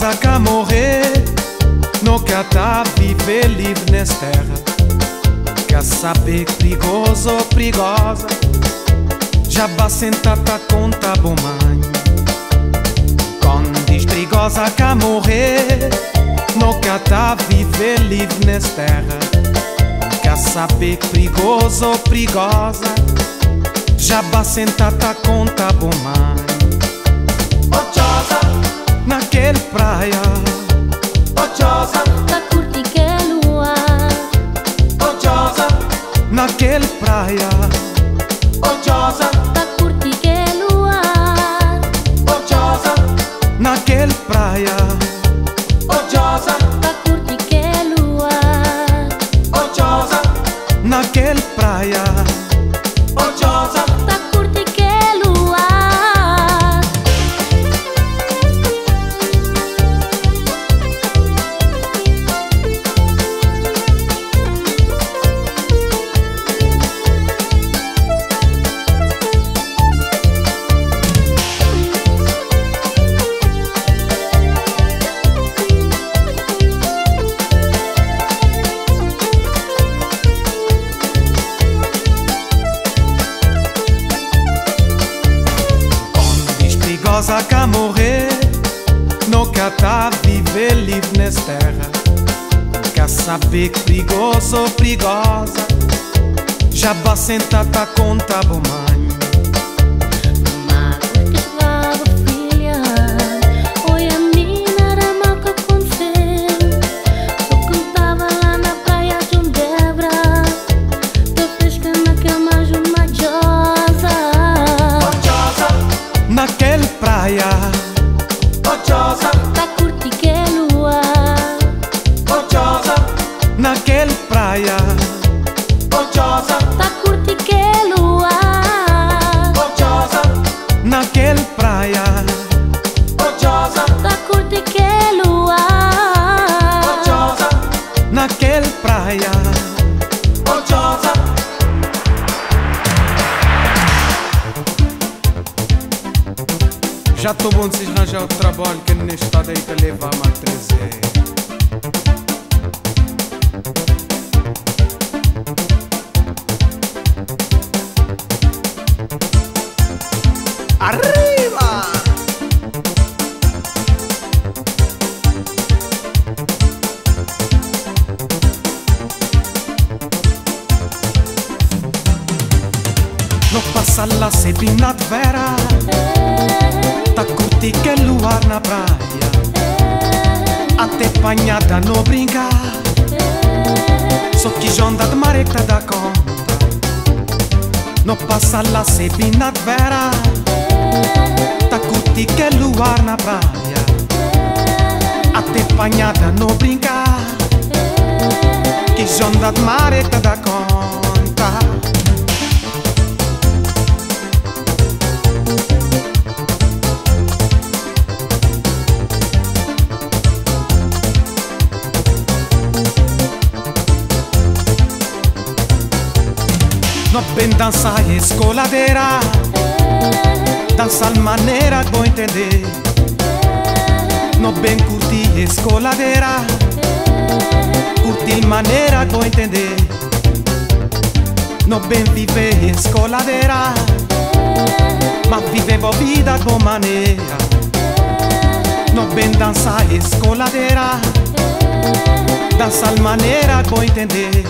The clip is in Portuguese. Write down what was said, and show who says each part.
Speaker 1: que morrer Não quer tá viver livre nessa terra Quer saber perigoso ou perigosa Já basta tá conta bom mãe Quando diz perigosa que morrer Não quer tá viver livre nessa terra Quer saber perigoso ou perigosa Já basta tá conta bom mãe praia. Perigosa morrer Não quer tá viver livre nessa terra. Quer saber que perigoso perigosa Já basta tá conta bom praia.
Speaker 2: Ochosa, tá curti que é lua.
Speaker 1: Ochosa, naquele praia. Ochosa. Já estou bom de se arranjar outro trabalho que neste estado aí que leva a mais salla se pinnat vera Tacuti che luar na praia A te pagnata no brinca So chi jonda de marecta da conta. No passa la sebina vera vera Tacuti che luar na praia A te pagnata no brinca Chi jonda de marecta da conta. No bem dançar escoladeira Dançar maneira vou entender. No bem curtir escoladeira Curtir maneira vou entender. No bem viver escoladeira Mas viver vida boa maneira No bem dançar escoladeira Dançar maneira vou entender